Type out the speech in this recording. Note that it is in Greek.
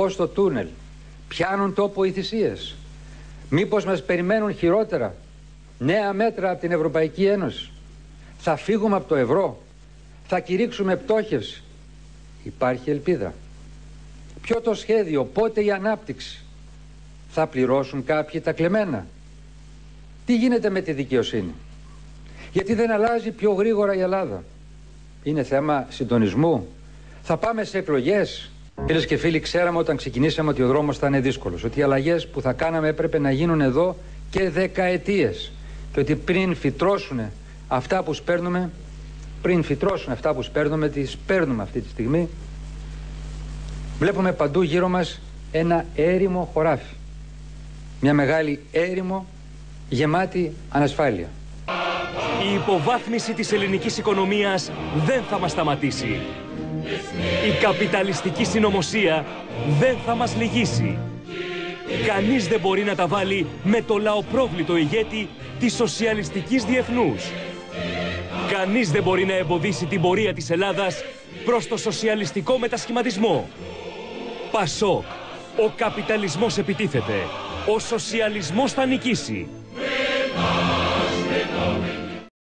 φως στο τούνελ. Πιάνουν τόπο οι θυσίες. Μήπως μας περιμένουν χειρότερα. Νέα μέτρα από την Ευρωπαϊκή Ένωση. Θα φύγουμε από το ευρώ. Θα κηρύξουμε πτώχευση. Υπάρχει ελπίδα. Ποιο το σχέδιο, πότε η ανάπτυξη. Θα πληρώσουν κάποιοι τα κλεμμένα. Τι γίνεται με τη δικαιοσύνη; Γιατί δεν αλλάζει πιο γρήγορα η Ελλάδα. Είναι θέμα συντονισμού. Θα πάμε σε εκλογές. Φίλες και φίλοι, ξέραμε όταν ξεκινήσαμε ότι ο δρόμος θα είναι δύσκολος. Ότι οι αλλαγές που θα κάναμε έπρεπε να γίνουν εδώ και δεκαετίες. Και ότι πριν φυτρώσουν αυτά που σπέρνουμε, πριν φυτρώσουν αυτά που σπέρνουμε, τις σπέρνουμε αυτή τη στιγμή, βλέπουμε παντού γύρω μας ένα έρημο χωράφι. Μια μεγάλη έρημο γεμάτη ανασφάλεια. Η υποβάθμιση της ελληνικής οικονομίας δεν θα μας σταματήσει. Η καπιταλιστική συνωμοσία δεν θα μας λυγίσει. Κανείς δεν μπορεί να τα βάλει με το λαοπρόβλητο ηγέτη της σοσιαλιστικής διεθνούς. Κανείς δεν μπορεί να εμποδίσει την πορεία της Ελλάδας προς το σοσιαλιστικό μετασχηματισμό. Πασόκ. Ο καπιταλισμός επιτίθεται. Ο σοσιαλισμός θα νικήσει.